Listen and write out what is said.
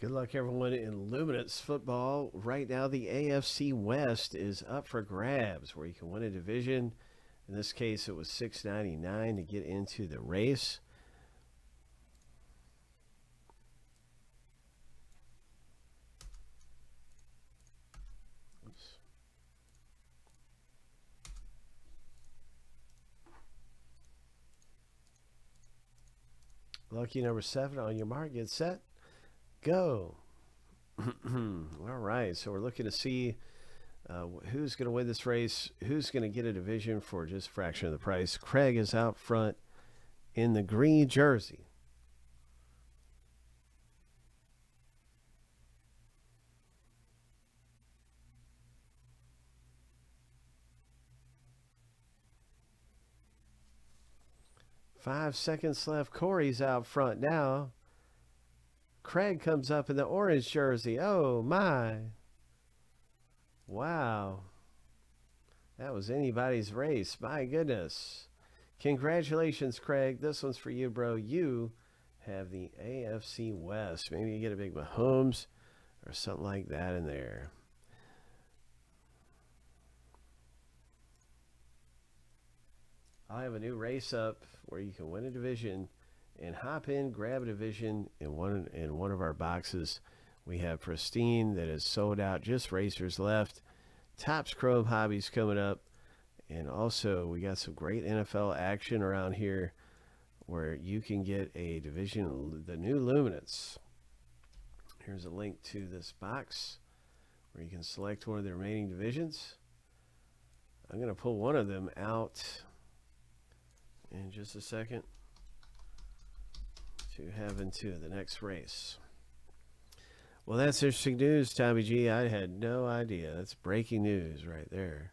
Good luck, everyone, in Luminance football. Right now, the AFC West is up for grabs, where you can win a division. In this case, it was six ninety nine to get into the race. Lucky number seven on your mark. Get set go. All right, so we're looking to see uh, who's going to win this race, who's going to get a division for just a fraction of the price. Craig is out front in the green jersey. Five seconds left. Corey's out front now. Craig comes up in the orange jersey. Oh, my. Wow. That was anybody's race. My goodness. Congratulations, Craig. This one's for you, bro. You have the AFC West. Maybe you get a big Mahomes or something like that in there. I'll have a new race up where you can win a division and hop in, grab a division in one in one of our boxes. We have Pristine that is sold out, just racers left. Topps Chrome Hobbies coming up. And also, we got some great NFL action around here where you can get a division, the new Luminance. Here's a link to this box where you can select one of the remaining divisions. I'm going to pull one of them out in just a second to have into the next race. Well, that's interesting news, Tommy G. I had no idea. That's breaking news right there.